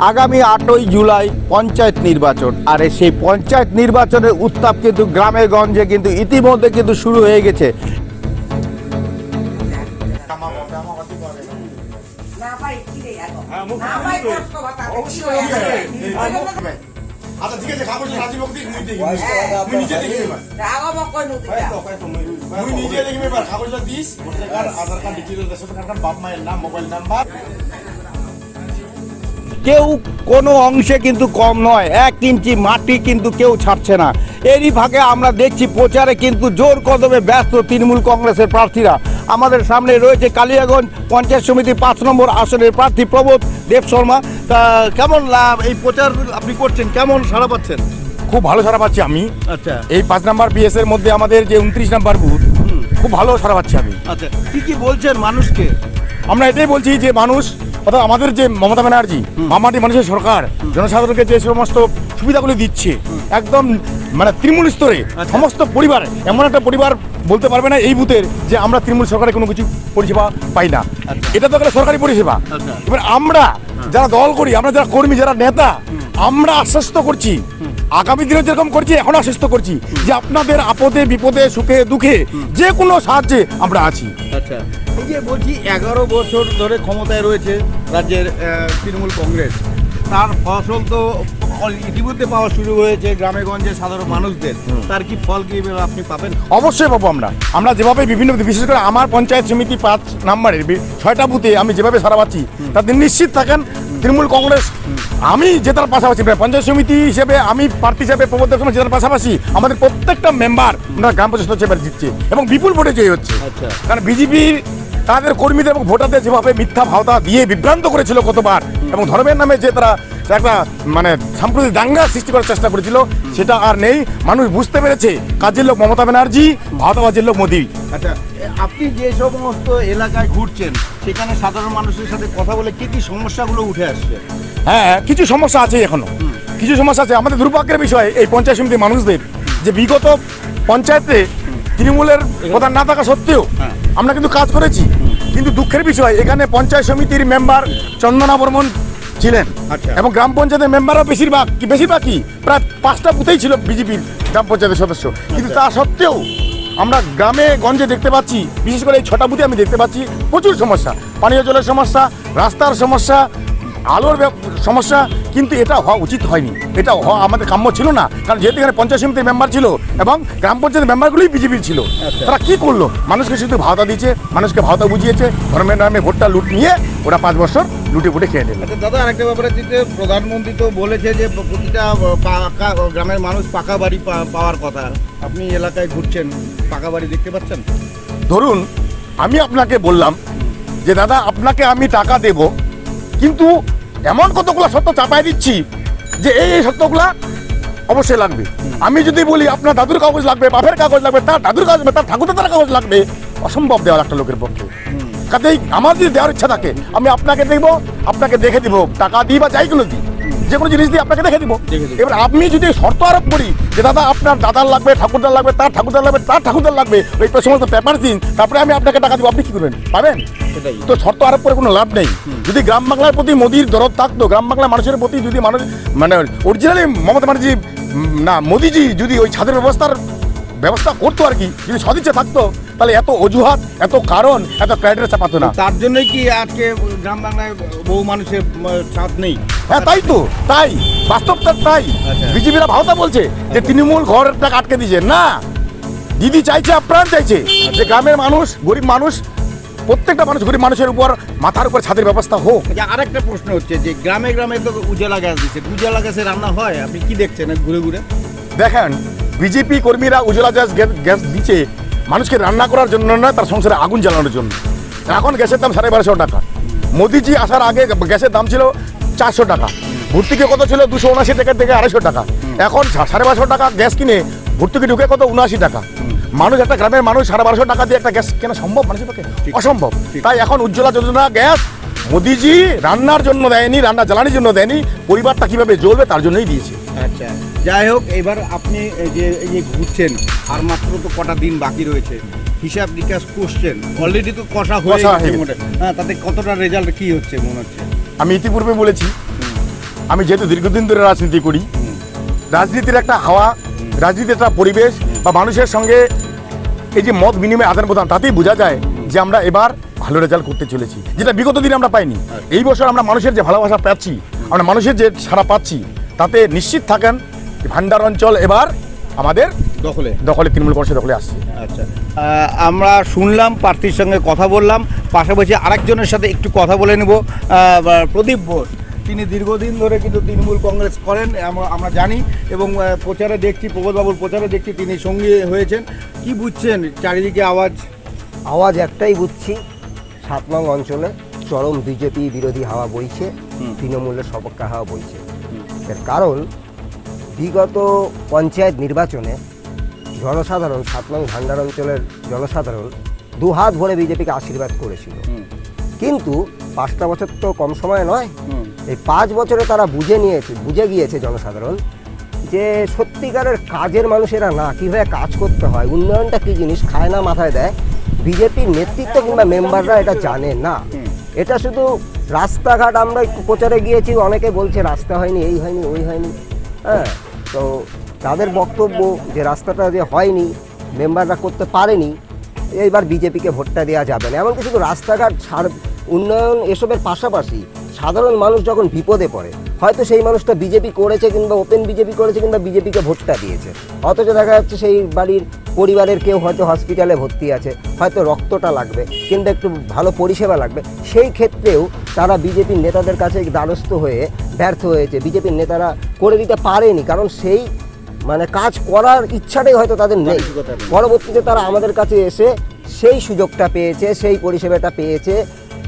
আগামী আটই জুলাই পঞ্চায়েত নির্বাচন আর সেই পঞ্চায়েত নির্বাচনের উত্তাপ কিন্তু গ্রামে গঞ্জে কিন্তু ইতিমধ্যে কিন্তু শুরু হয়ে গেছে আচ্ছা ঠিক আছে খাবার রাজীব বক্তি মুই দেখি মুই নিজে দেখি এবার মুই নিজে দেখি এবার খাবারটা this voter card Aadhaar card details ration card বাপ মায়ের নাম মোবাইল নাম্বার কেউ কোনো অংশে কিন্তু কম নয়। এক ইঞ্চি মাটি কিন্তু কেউ ছাড়ছে না। এরই ফাঁকে আমরা দেখছি প্রচারে কিন্তু জোর কদমে ব্যস্ত তৃণমূল কংগ্রেসের প্রার্থীরা। আমাদের সামনে রয়েছে কালিয়াগঞ্জ পঞ্চায়েত সমিতি পাঁচ নম্বর আসনের প্রার্থী প্রবোধ দেব শর্মা। তা কেমন লা- এই প্রচার আপনি করছেন? কেমন সাড়া পাচ্ছেন? খুব ভালো সারা পাচ্ছি আমি। আচ্ছা। এই পাঁচ নাম্বার বিএস এর মধ্যে আমাদের যে উনত্রিশ নাম্বার বুথ খুব ভালো সারা পাচ্ছি আমি। আচ্ছা কি কি বলছেন মানুষকে? আমরা এটাই বলছি যে মানুষ অর্থাৎ আমাদের যে মমতা ব্যানার্জি মামাটি মানুষের সরকার জনসাধারণকে যে সমস্ত সুবিধাগুলি দিচ্ছে একদম মানে তৃণমূল স্তরে সমস্ত পরিবার এমন একটা পরিবার বলতে পারবে না এই বুথের যে আমরা তৃণমূল সরকারের কোনো কিছু পরিষেবা পাই না। আচ্ছা। এটা তো একটা সরকারি পরিষেবা। আচ্ছা। এবার আমরা যারা দল করি আমরা যারা কর্মী যারা নেতা আমরা আশ্বস্ত করছি আগামী দিনে যেরকম করছি এখন আশ্বস্ত করছি যে আপনাদের আপদে বিপদে সুখে দুঃখে যে কোনো সাহায্যে আমরা আছি। আচ্ছা এই যে বলছি এগারো বছর ধরে ক্ষমতায় রয়েছে রাজ্যের তৃণমূল কংগ্রেস। তার ফসল তো ইতিমধ্যে পাওয়া শুরু হয়েছে গ্রামে গঞ্জে সাধারণ মানুষদের। তার কি ফল কি আপনি পাবেন? অবশ্যই পাবো আমরা। আমরা যেভাবে বিভিন্ন বিশেষ করে আমার পঞ্চায়েত সমিতি পাঁচ নাম্বারের ছয়টা বুথে আমি যেভাবে সারা পাচ্ছি তাতে নিশ্চিত থাকেন তৃণমূল কংগ্রেস আমি জেতার পাশাপাশি মানে পঞ্চায়েত সমিতি হিসেবে আমি প্রার্থী হিসেবে প্রবোধ সময় জেতার পাশাপাশি আমাদের প্রত্যেকটা মেম্বার ওনারা গ্রাম পঞ্চায়েত হিসেবে জিতছে এবং বিপুল ভোটে জয়ী হচ্ছে। আচ্ছা। কারণ বিজেপির তাদের কর্মীদের এবং ভোটারদের যেভাবে মিথ্যা ভাওতা দিয়ে বিভ্রান্ত করেছিল কতবার এবং ধর্মের নামে যে তারা একটা মানে সাম্প্রতিক দাঙ্গা সৃষ্টি করার চেষ্টা করেছিল সেটা আর নেই। মানুষ বুঝতে পেরেছে কাজের লোক মমতা ব্যানার্জি ভাওতাবাজের লোক মোদী। আচ্ছা আপনি যে সমস্ত এলাকায় ঘুরছেন সেখানে সাধারণ মানুষের সাথে কথা বলে কি কি সমস্যাগুলো উঠে আসছে? হ্যাঁ কিছু সমস্যা আছে এখনও। কিছু সমস্যা আছে। আমাদের দুর্ভাগ্যের বিষয় এই পঞ্চায়েত সমিতির মানুষদের যে বিগত পঞ্চায়েতে তৃণমূলের প্রধান না থাকা সত্ত্বেও হ্যাঁ। আমরা কিন্তু কাজ করেছি। কিন্তু দুঃখের বিষয় এখানে পঞ্চায়েত সমিতির মেম্বার চন্দনা বর্মন ছিলেন আচ্ছা। এবং গ্রাম পঞ্চায়েতের মেম্বারও বেশিরভাগ কি বেশিরভাগ কি প্রায় পাঁচটা বুথেই ছিল বিজেপির গ্রাম পঞ্চায়েতের সদস্য। কিন্তু তা সত্ত্বেও আমরা গ্রামে গঞ্জে দেখতে পাচ্ছি বিশেষ করে এই ছটা বুথে আমি দেখতে পাচ্ছি প্রচুর সমস্যা। পানীয় জলের সমস্যা রাস্তার সমস্যা আলোর সমস্যা কিন্তু এটা হওয়া উচিত হয়নি। এটা হওয়া আমাদের কাম্য ছিল না কারণ যেহেতু এখানে পঞ্চায়েত সমিতির মেম্বার ছিল এবং গ্রাম পঞ্চায়েতের মেম্বারগুলোই বিজেপির ছিল। আচ্ছা। তারা কি করল? মানুষকে শুধু ভাওতা দিয়েছে মানুষকে ভাওতা বুঝিয়েছে ধর্মের নামে ভোটটা লুট নিয়ে ওরা পাঁচ বছর লুটে পুটে খেয়ে নিল আচ্ছা দাদা আরেকটা ব্যাপারে যে প্রধানমন্ত্রী তো বলেছে যে প্রতিটা পাকা গ্রামের মানুষ পাকা বাড়ি পাওয়ার কথা। আপনি এলাকায় ঘুরছেন পাকা বাড়ি দেখতে পাচ্ছেন? ধরুন আমি আপনাকে বললাম যে দাদা আপনাকে আমি টাকা দেব কিন্তু এমন কতগুলো সত্য চাপাই দিচ্ছি যে এই এই সত্যগুলা অবশ্যই লাগবে। আমি যদি বলি আপনার দাদুর কাগজ লাগবে বাপের কাগজ লাগবে তার দাদুর কাগজ লাগবে তার ঠাকুর দাদার কাগজ লাগবে অসম্ভব দেওয়ার একটা লোকের পক্ষে। কাজেই আমার যদি দেওয়ার ইচ্ছা থাকে আমি আপনাকে দেখব আপনাকে দেখে দিব। টাকা দিই বা যাইগুলো দিই যে কোনো জিনিস দিয়ে আপনাকে দেখে দিব। এবার আপনি যদি শর্ত আরোপ করি যে দাদা আপনার দাদার লাগবে ঠাকুরদার লাগবে তার ঠাকুরদার লাগবে তার ঠাকুরদার লাগবে ওই সমস্ত পেপার দিন তারপরে আমি আপনাকে টাকা দিব আপনি কি করবেন? পাবেন? তো শর্ত আরোপ করে কোনো লাভ নেই। যদি গ্রাম বাংলার প্রতি মোদির দরদ থাকতো গ্রাম বাংলার মানুষের প্রতি যদি মানুষ মানে অরিজিনালি মমতা ব্যানার্জি না মোদিজি যদি ওই ছাদের ব্যবস্থার ব্যবস্থা করতো আর কি যদি সদিচ্ছা থাকতো তাহলে এত অজুহাত এত কারণ এত ক্রাইটেরিয়া চাপাতো না। তার জন্যই কি আজকে গ্রাম বাংলায় বহু মানুষের ছাদ নেই? হ্যাঁ তাই তো তাই। বাস্তবটা তাই। আচ্ছা। বিজেপিরা ভাওতা বলছে যে তৃণমূল ঘরটা আটকে দিয়েছে। না দিদি চাইছে আপ্রাণ চাইছে যে গ্রামের মানুষ গরিব মানুষ প্রত্যেকটা মানুষ গরিব মানুষের উপর মাথার উপর ছাদের ব্যবস্থা হোক। আচ্ছা, আরেকটা প্রশ্ন হচ্ছে যে গ্রামে গ্রামে তো উজালা গ্যাস দিচ্ছে। উজালা গ্যাসে রান্না হয়? আপনি কি দেখছেন? ঘুরে ঘুরে। দেখেন বিজেপি কর্মীরা গ্যাস গ্যাস- গ্যাস দিচ্ছে মানুষকে রান্না করার জন্য নয় তার সংসারে আগুন জ্বালানোর জন্য। এখন গ্যাসের দাম সাড়ে বারোশো টাকা। মোদিজি আসার আগে গ্যাসের দাম ছিল চারশো টাকা। ভর্তুকি কত ছিল? দুশো উনাশি টাকা থেকে আড়াইশো টাকা। এখন সাড়ে বারোশো টাকা গ্যাস কিনে ভর্তুকি ঢুকে কত উনআশি টাকা। মানুষ একটা গ্রামের মানুষ সাড়ে বারোশো টাকা দিয়ে একটা গ্যাস কেনা সম্ভব মানুষের পক্ষে? অসম্ভব। তাই এখন উজ্জ্বলা যোজনা গ্যাস মোদিজি রান্নার জন্য দেয়নি রান্না জ্বালানির জন্য দেয়নি। পরিবারটা কীভাবে জ্বলবে তার জন্যই দিয়েছে। আচ্ছা। যাই হোক এবার আপনি যে এই যে ঘুরছেন আর মাত্র তো কটা দিন বাকি রয়েছে হিসাব নিকাশ করছেন অলরেডি তো কষা হয়ে গেছে হয়ে হ্যাঁ তাতে কতটা রেজাল্ট কি হচ্ছে মনে হচ্ছে? আমি ইতিপূর্বে বলেছি আমি যেহেতু দীর্ঘদিন ধরে রাজনীতি করি রাজনীতির একটা হাওয়া রাজনীতির একটা পরিবেশ বা মানুষের সঙ্গে এই যে মত বিনিময় আদান প্রদান তাতেই বোঝা যায় যে আমরা এবার ভালো রেজাল্ট করতে চলেছি যেটা বিগত দিনে আমরা পাইনি। এই বছর আমরা মানুষের যে ভালোবাসা পাচ্ছি আমরা মানুষের যে সারা পাচ্ছি তাতে নিশ্চিত থাকেন ভান্ডার অঞ্চল এবার আমাদের দখলে। দখলে তৃণমূল কংগ্রেসের দখলে আসছে। আচ্ছা। আমরা শুনলাম প্রার্থীর সঙ্গে কথা বললাম পাশাপাশি আরেকজনের সাথে একটু কথা বলে নেব। প্রদীপ বোস তিনি দীর্ঘদিন ধরে কিন্তু তৃণমূল কংগ্রেস করেন আমরা- আমরা জানি এবং প্রচারে দেখছি প্রবোধবাবুর প্রচারে দেখছি তিনি সঙ্গী হয়েছেন। কি বুঝছেন চারিদিকে আওয়াজ? আওয়াজ একটাই বুঝছি সাত নং অঞ্চলে চরম বিজেপি বিরোধী হাওয়া বইছে তৃণমূলের সপক্ষে হাওয়া বইছে। এর কারণ বিগত পঞ্চায়েত নির্বাচনে জনসাধারণ সাত নং ভান্ডার অঞ্চলের জনসাধারণ দু হাত ভরে বিজেপিকে আশীর্বাদ করেছিল। কিন্তু পাঁচটা বছর তো কম সময় নয়। এই পাঁচ বছরে তারা বুঝে নিয়েছে বুঝে গিয়েছে জনসাধারণ যে সত্যিকারের কাজের মানুষেরা না কীভাবে কাজ করতে হয় উন্নয়নটা কী জিনিস খায় না মাথায় দেয় বিজেপির নেতৃত্ব কিংবা মেম্বাররা এটা জানে না। এটা শুধু রাস্তাঘাট আমরা একটু প্রচারে গিয়েছি অনেকে বলছে রাস্তা হয়নি এই হয়নি ওই হয়নি। হ্যাঁ তো তাদের বক্তব্য যে রাস্তাটা যে হয়নি মেম্বাররা করতে পারেনি, এইবার বিজেপিকে ভোটটা দেওয়া যাবে না। এমনকি শুধু রাস্তাঘাট ছাড়, উন্নয়ন এসবের পাশাপাশি সাধারণ মানুষ যখন বিপদে পড়ে হয়তো সেই মানুষটা বিজেপি করেছে কিংবা ওপেন বিজেপি করেছে কিংবা বিজেপিকে ভোটটা দিয়েছে। অথচ দেখা যাচ্ছে সেই বাড়ির পরিবারের কেউ হয়তো হসপিটালে ভর্তি আছে হয়তো রক্তটা লাগবে কিংবা একটু ভালো পরিষেবা লাগবে। সেই ক্ষেত্রেও তারা বিজেপির নেতাদের কাছে দ্বারস্থ হয়ে ব্যর্থ হয়েছে। বিজেপির নেতারা করে দিতে পারেনি কারণ সেই মানে কাজ করার ইচ্ছাটাই হয়তো তাদের নেই। নেই। পরবর্তীতে তারা আমাদের কাছে এসে সেই সুযোগটা পেয়েছে সেই পরিষেবাটা পেয়েছে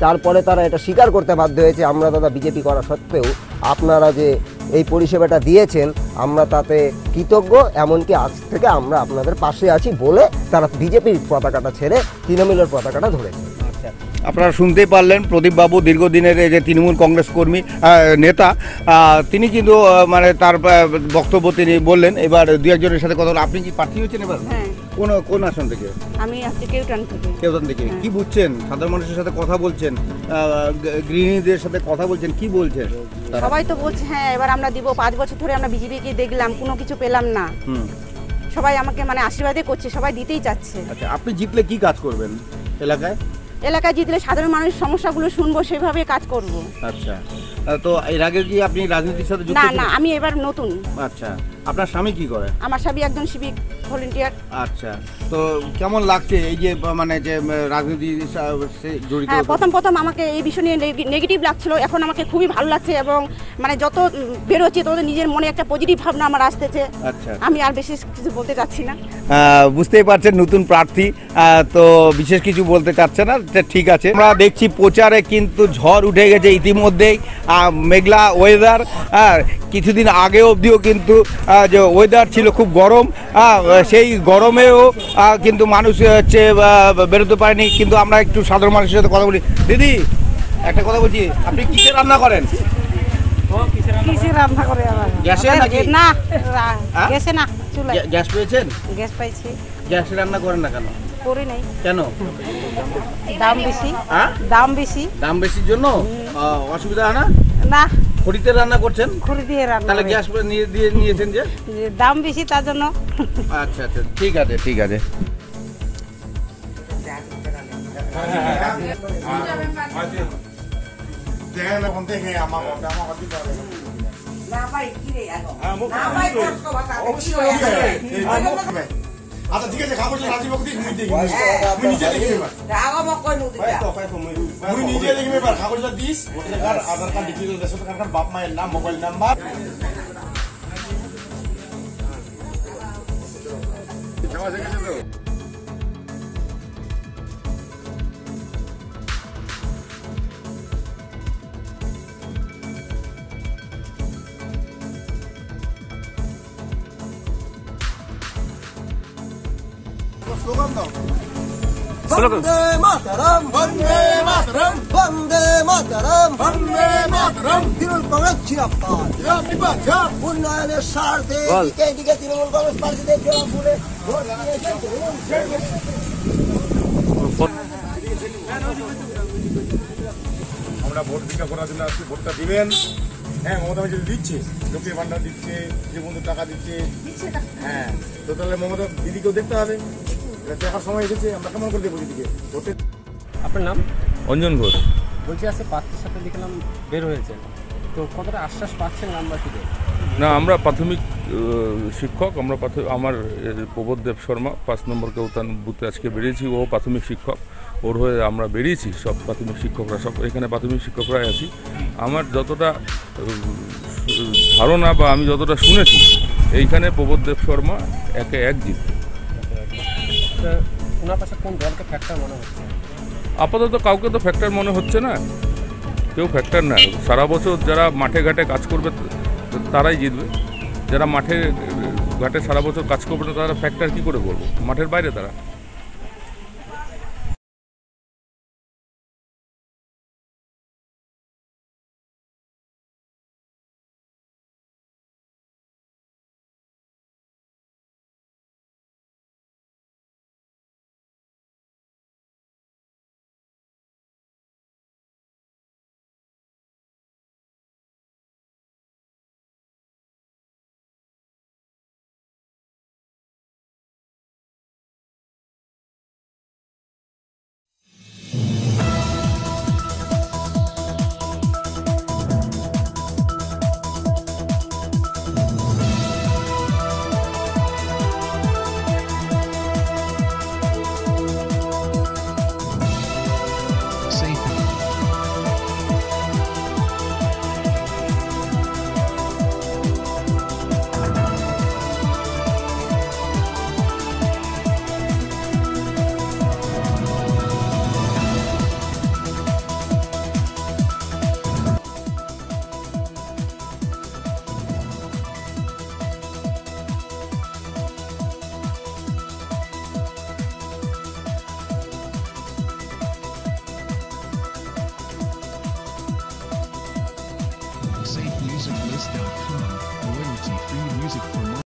তারপরে তারা এটা স্বীকার করতে বাধ্য হয়েছে আমরা দাদা বিজেপি করা সত্ত্বেও আপনারা যে এই পরিষেবাটা দিয়েছেন আমরা তাতে কৃতজ্ঞ এমনকি আজ থেকে আমরা আপনাদের পাশে আছি বলে তারা বিজেপির পতাকাটা ছেড়ে তৃণমূলের পতাকাটা ধরেছে আচ্ছা আপনারা শুনতেই পারলেন প্রদীপবাবু দীর্ঘদিনের এই যে তৃণমূল কংগ্রেস কর্মী নেতা তিনি কিন্তু মানে তার বক্তব্য তিনি বললেন এবার দু একজনের সাথে কথা হলো আপনি কি প্রার্থী হয়েছেন এবার? হ্যাঁ কোন কোন আসন থেকে? আমি হচ্ছে কেউটান থেকে কেউদান থেকে কি বুঝছেন? সাধারণ মানুষের সাথে কথা বলছেন গৃহিণীদের সাথে কথা বলছেন কি বলছেন সবাই তো বলছে হ্যাঁ এবার আমরা দিব। পাঁচ বছর ধরে আমরা বিজেপি বিজেপিকে দেখলাম কোনো কিছু পেলাম না। সবাই আমাকে মানে আশীর্বাদই করছে সবাই দিতেই চাচ্ছে। আচ্ছা আপনি জিতলে কি কাজ করবেন এলাকায়? এলাকায় জিতলে সাধারণ মানুষ সমস্যাগুলো শুনব সেভাবে কাজ করব। আচ্ছা। তো এর আগে কি আপনি রাজনীতির সাথে যুক্ত না না আমি এবার নতুন। আচ্ছা। আপনার স্বামী কি করে? আমার স্বামী একজন সিভিক ভলেন্টিয়ার। আচ্ছা তো কেমন লাগছে এই যে মানে যে রাজনীতি জড়িত হ্যাঁ প্রথম প্রথম আমাকে এই বিষয় নিয়ে নেগেটিভ লাগছিল। এখন আমাকে খুবই ভালো লাগছে এবং মানে যত বেরোচ্ছি তত নিজের মনে একটা পজিটিভ ভাবনা আমার আসতেছে। আচ্ছা। আমি আর বেশি কিছু বলতে চাচ্ছি না। বুঝতেই পারছেন নতুন প্রার্থী। তো বিশেষ কিছু বলতে চাচ্ছে না ঠিক আছে। আমরা দেখছি প্রচারে কিন্তু ঝড় উঠে গেছে ইতিমধ্যেই। মেঘলা ওয়েদার কিছুদিন আগে অবধিও কিন্তু যে ওয়েদার ছিল খুব গরম সেই গরমেও কিন্তু মানুষ হচ্ছে বেরোতে পারেনি। কিন্তু আমরা একটু সাধারণ মানুষের সাথে কথা বলি। দিদি একটা কথা বলছি আপনি কিসে রান্না করেন? গ্যাসে পেয়েছেন? পাইছি। রান্না করেন না কেন? করি নাই। কেন? দাম বেশি। হ্যাঁ দাম বেশি। দাম বেশির জন্য? অসুবিধা হয় না? না খড়িতে রান্না করছেন? খড়ি দিয়ে রান্না তাহলে গ্যাস নিয়ে দিয়ে নিয়েছেন যে? দাম বেশি তার জন্য। আচ্ছা আচ্ছা ঠিক আছে ঠিক আছে। আচ্ছা ৰাতিপুৱা দিছ মই দেখিমাৰ নিজে লিখিম এইবাৰ জিলা দিছ ভোটাৰ কাৰ্ড আধাৰ কাৰ্ড লিখিছো বাপ মায়েৰ নাম মোবাইল নাম্বাৰ বন্দে মাতারাম বন্দে মাতরম বন্দে মাতারাম বন্দে মাতরম। তৃণমূল কংগ্রেস উন্নয়নের স্বার্থে কংগ্রেস ভোট আমরা ভোট ভিক্ষা করার জন্য আজকে ভোটটা দিবেন। হ্যাঁ মমতা ব্যানার্জি দিচ্ছে লক্ষ্মীর ভান্ডার দিচ্ছে যে বন্ধু টাকা দিচ্ছে। হ্যাঁ তো তাহলে মমতা দিদিকেও দেখতে হবে। দেখার সময় এসেছে আমরা কেমন করে দেবো দিদিকে ভোটে আপনার নাম? অঞ্জন ঘোষ। বলছি আজকে প্রার্থীর সাথে দেখলাম বের হয়েছে তো কতটা আশ্বাস পাচ্ছেন গ্রামবাসীদের না আমরা প্রাথমিক শিক্ষক আমরা প্রাথমিক আমার প্রবোধ দেব শর্মা পাঁচ নম্বর কেউতান বুথে আজকে বেরিয়েছি ও প্রাথমিক শিক্ষক। ওর হয়ে আমরা বেরিয়েছি সব প্রাথমিক শিক্ষকরা সব এখানে প্রাথমিক শিক্ষকরাই আছি। আমার যতটা ধারণা বা আমি যতটা শুনেছি এইখানে প্রবোধ দেব শর্মা একে এক জিত তো কোন ফ্যাক্টর মনে হচ্ছে? আপাতত কাউকে তো ফ্যাক্টর মনে হচ্ছে না। কেউ ফ্যাক্টর না। সারা বছর যারা মাঠে ঘাটে কাজ করবে, তারাই জিতবে। যারা মাঠে ঘাটে সারা বছর কাজ করবে না তারা ফ্যাক্টর কী করে বলব? মাঠের বাইরে তারা। safemusiclist.com. Royalty-free music for